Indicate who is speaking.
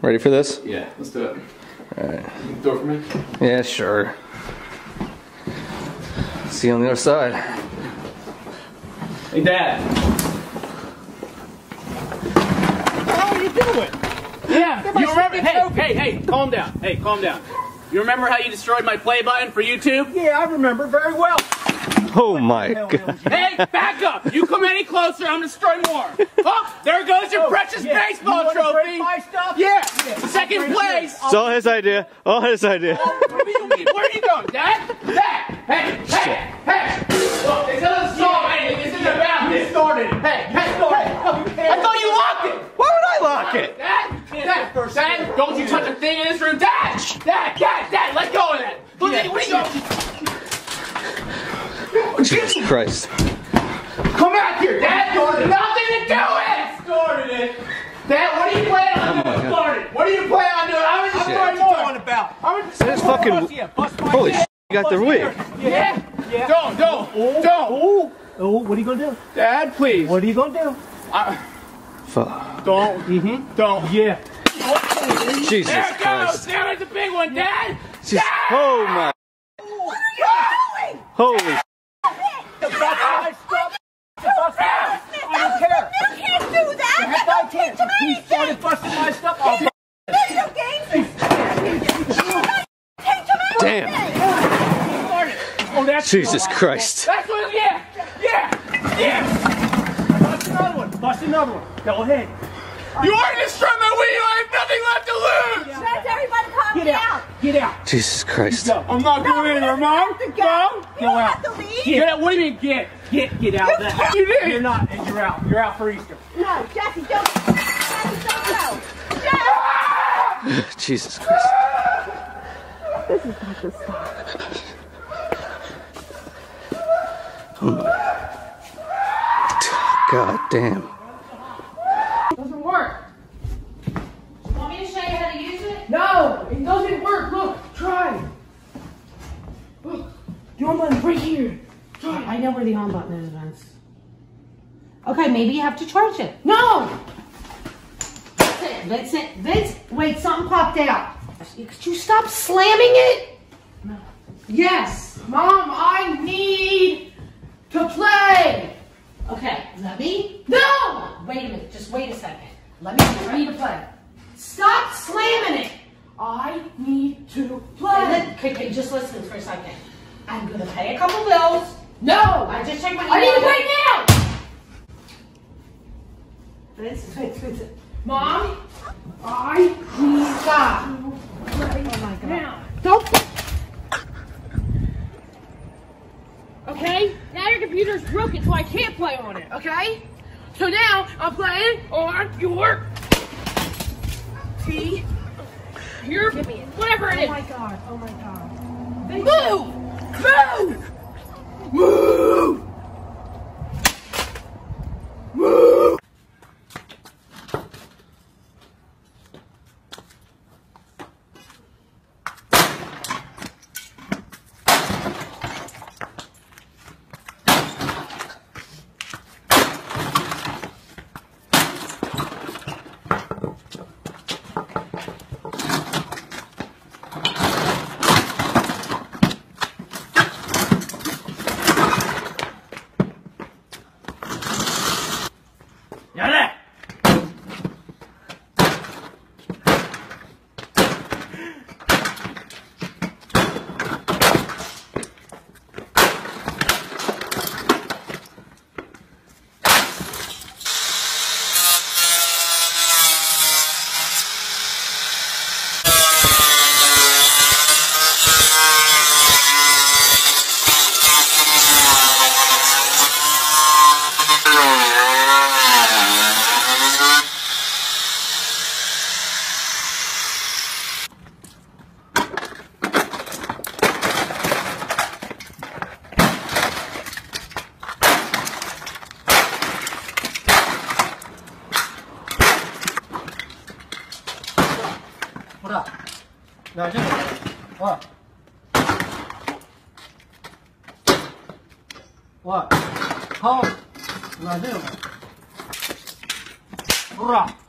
Speaker 1: Ready for this?
Speaker 2: Yeah, let's do it.
Speaker 1: Alright.
Speaker 2: You throw it for me?
Speaker 1: Yeah, sure. See you on the other side.
Speaker 2: Hey, Dad.
Speaker 3: What are you doing?
Speaker 2: Yeah,
Speaker 3: my
Speaker 2: you remember?
Speaker 3: stupid
Speaker 2: Hey,
Speaker 3: trophy.
Speaker 2: hey, hey, calm down. Hey, calm down. You remember how you destroyed my play button for YouTube?
Speaker 3: Yeah, I remember very well.
Speaker 1: Oh my god.
Speaker 2: Hey, back up! You come any closer, I'm gonna destroy more. Oh, there goes your oh, precious
Speaker 3: Yeah,
Speaker 2: baseball
Speaker 3: you
Speaker 2: trophy.
Speaker 3: my stuff?
Speaker 2: Yeah,
Speaker 3: Yeah,
Speaker 2: second place.
Speaker 1: It's all his idea. All his idea.
Speaker 2: What do you mean? Where are you going, Dad? Dad! Hey, hey, hey! Look, this doesn't solve anything. This isn't about this.
Speaker 3: started it.
Speaker 2: Hey, hey, hey! I thought you locked it.
Speaker 1: Why would I lock it?
Speaker 2: Dad, Dad, Dad, don't you touch a thing in this room, Dad! Dad, Dad, Dad, let go of that. Look,
Speaker 3: Yeah,
Speaker 2: what are you doing?
Speaker 1: Jesus Christ.
Speaker 2: Come back here, Dad! Nothing to do with it!
Speaker 3: Started it.
Speaker 2: Dad, what are you planning on
Speaker 1: Oh my
Speaker 2: doing?
Speaker 1: God.
Speaker 2: Started. What are you planning on doing? I'm gonna
Speaker 1: Shit.
Speaker 2: destroy
Speaker 3: What
Speaker 2: more.
Speaker 3: you talking about?
Speaker 2: I'm gonna
Speaker 1: This fucking.
Speaker 3: Yeah, bust
Speaker 1: Holy
Speaker 3: dick.
Speaker 1: shit, you got the
Speaker 3: Bust
Speaker 1: wig.
Speaker 3: here.
Speaker 2: Yeah?
Speaker 3: Yeah.
Speaker 2: Don't, don't, don't.
Speaker 3: Oh, oh, what are you gonna do?
Speaker 2: Dad, please.
Speaker 3: What are you gonna do?
Speaker 2: I,
Speaker 1: Fuck.
Speaker 2: don't.
Speaker 3: Mm-hmm.
Speaker 2: Don't.
Speaker 3: Yeah.
Speaker 1: Jesus
Speaker 2: There it goes.
Speaker 1: Christ.
Speaker 2: There is a big one, Dad.
Speaker 1: Jesus. Oh my. Holy.
Speaker 3: The bust my stuff. The I.
Speaker 4: You can't do that.
Speaker 3: I can't.
Speaker 4: to
Speaker 3: He started busting my stuff. That's
Speaker 1: Jesus Christ.
Speaker 2: That's what. Yeah. Yeah. Yeah.
Speaker 3: Bust another one. Bust another one. Go ahead.
Speaker 2: You already destroyed my wheel. I have nothing left to lose.
Speaker 4: Let everybody calm
Speaker 3: Get
Speaker 4: down.
Speaker 3: out. Get out.
Speaker 1: Jesus Christ.
Speaker 3: Go.
Speaker 2: I'm not
Speaker 4: No,
Speaker 2: going in there, Mom.
Speaker 4: have
Speaker 2: Mom.
Speaker 4: go. You
Speaker 3: Go
Speaker 4: don't
Speaker 3: out.
Speaker 4: have to leave.
Speaker 2: Get out. What do you mean get?
Speaker 3: Get get out of that house.
Speaker 2: You did.
Speaker 3: You're not, and you're out. You're out for Easter.
Speaker 4: No, Jesse, don't. Jesse, don't go. Jesse.
Speaker 1: Jesus Christ. God damn.
Speaker 5: doesn't work. You Want me to show you how to use it?
Speaker 3: No, it doesn't work. Look, try. Look, the arm button's right here.
Speaker 5: I know where the on button is, Vince. Okay, maybe you have to charge it.
Speaker 3: No.
Speaker 5: Vincent, Vincent, Vince, wait, something popped out. Could you stop slamming it? No. Yes, Mom, I need to play. Okay, let me. No! Wait a minute, just wait a second. Let me get ready to play. Stop slamming it. I need to play. Okay, okay, just listen for a second. I'm gonna pay a couple bills. No, I just checked my email.
Speaker 4: I need to play now.
Speaker 5: Mom, I need stop.
Speaker 4: Oh my God.
Speaker 5: Now, don't. Okay, now your computer's broken, so I can't play on it. Okay, so now I'm playing on your T. Your whatever it
Speaker 4: Oh
Speaker 5: is.
Speaker 4: my God. Oh my God.
Speaker 5: Move! Move! Move!
Speaker 3: Yalla. What up? No, just what? What? Hold. No, do. What up?